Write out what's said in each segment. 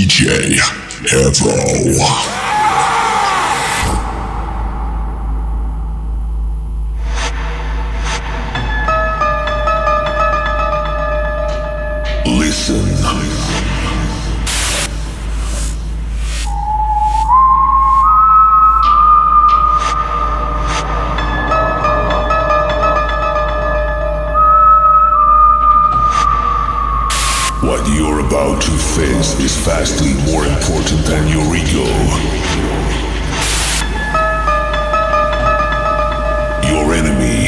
DJ Evvo, Listen. is vastly more important than your ego. Your enemy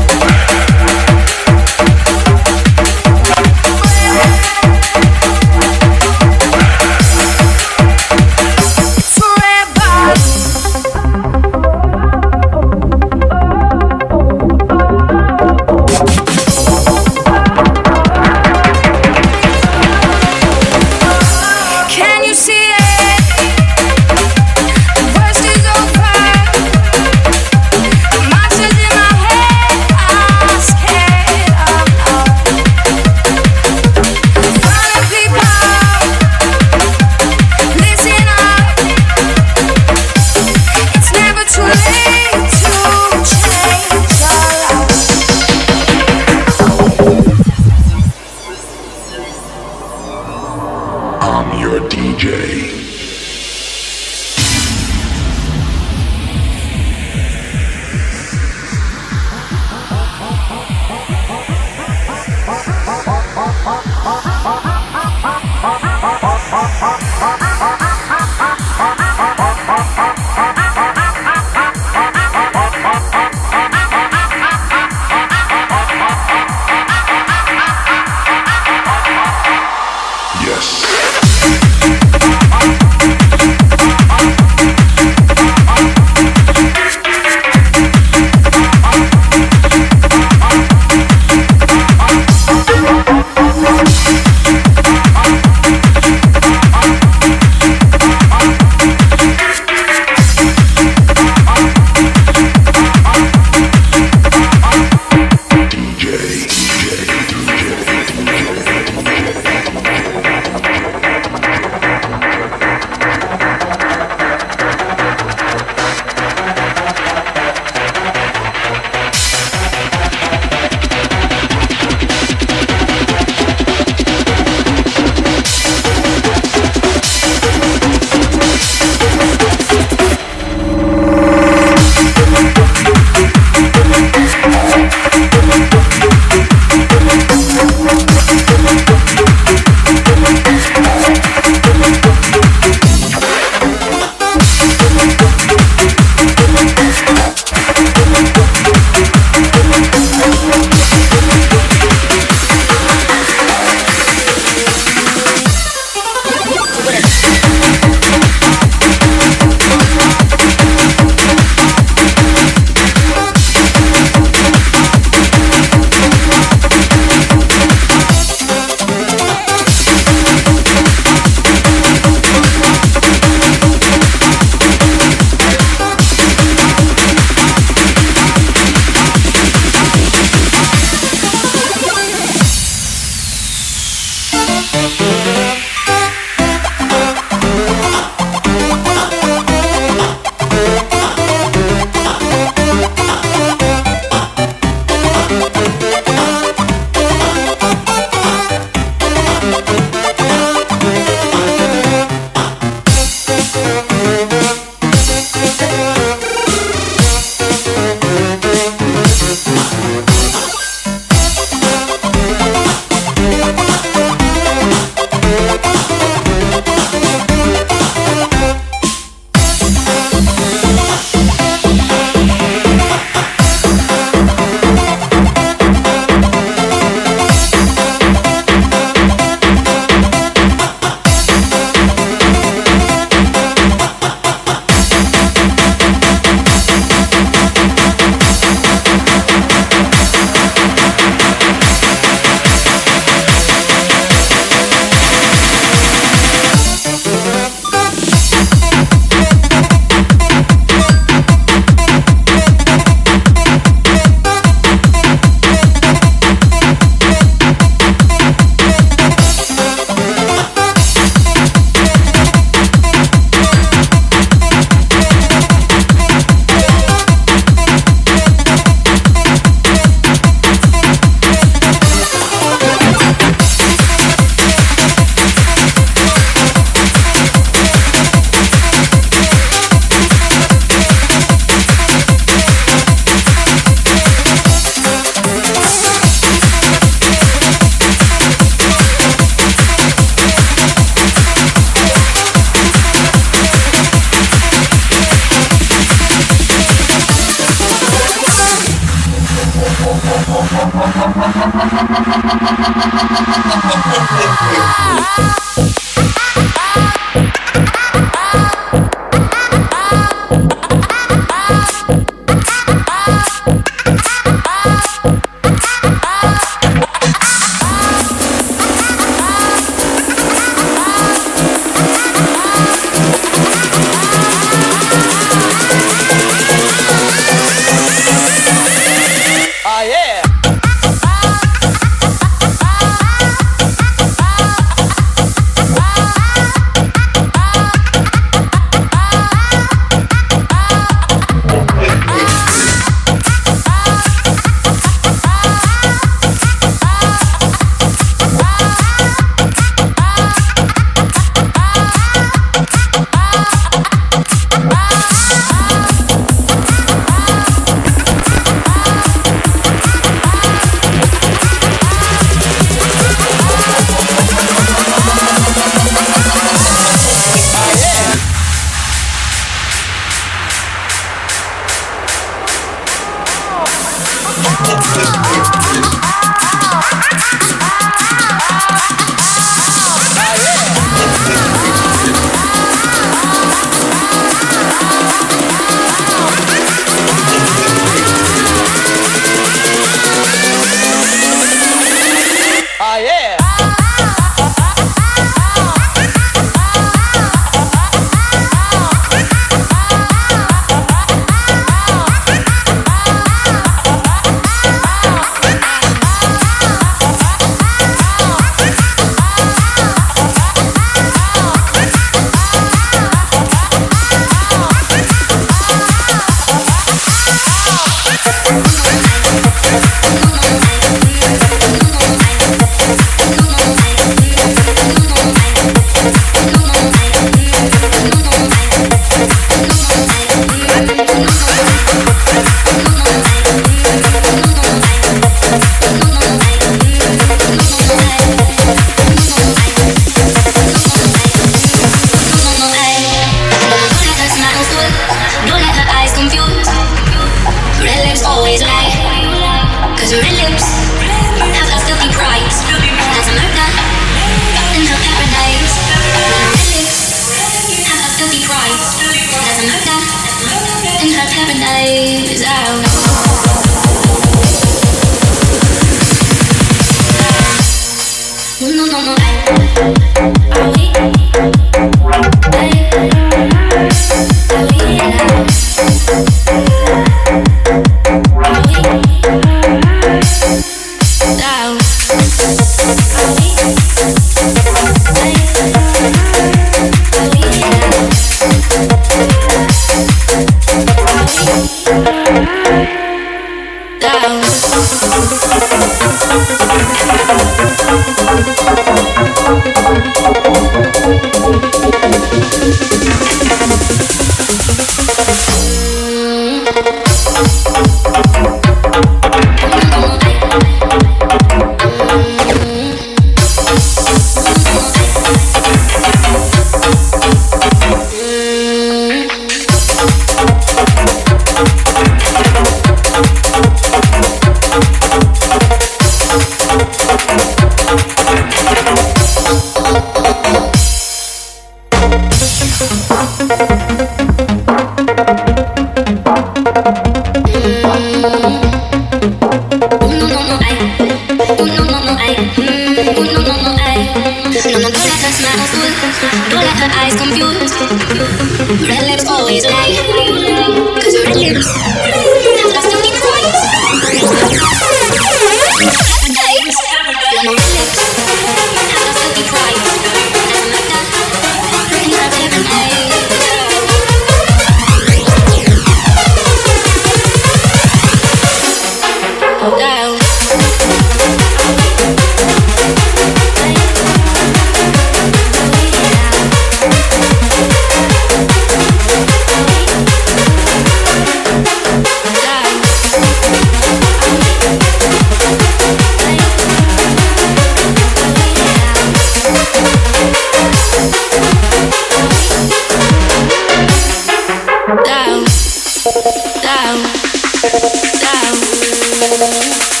DJ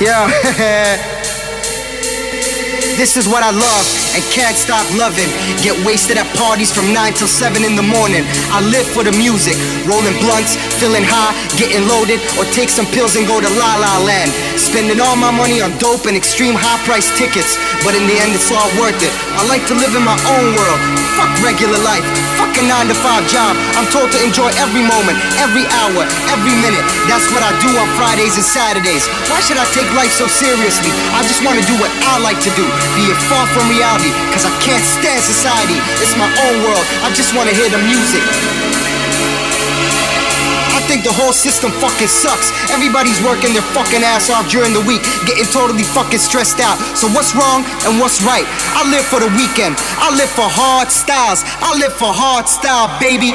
Yeah. This is what I love and can't stop loving. Get wasted at parties from 9 till 7 in the morning. I live for the music, rolling blunts, feeling high, getting loaded, or take some pills and go to La La Land. Spending all my money on dope and extreme high price tickets, but in the end it's all worth it. I like to live in my own world. Fuck regular life, fuck a 9 to 5 job. I'm told to enjoy every moment, every hour, every minute. That's what I do on Fridays and Saturdays. Why should I take life so seriously? I just want to do what I like to do be it far from reality, cause I can't stand society. It's my own world, I just wanna hear the music. I think the whole system fucking sucks. Everybody's working their fucking ass off during the week, getting totally fucking stressed out. So what's wrong and what's right? I live for the weekend. I live for hard styles. I live for hard style, baby.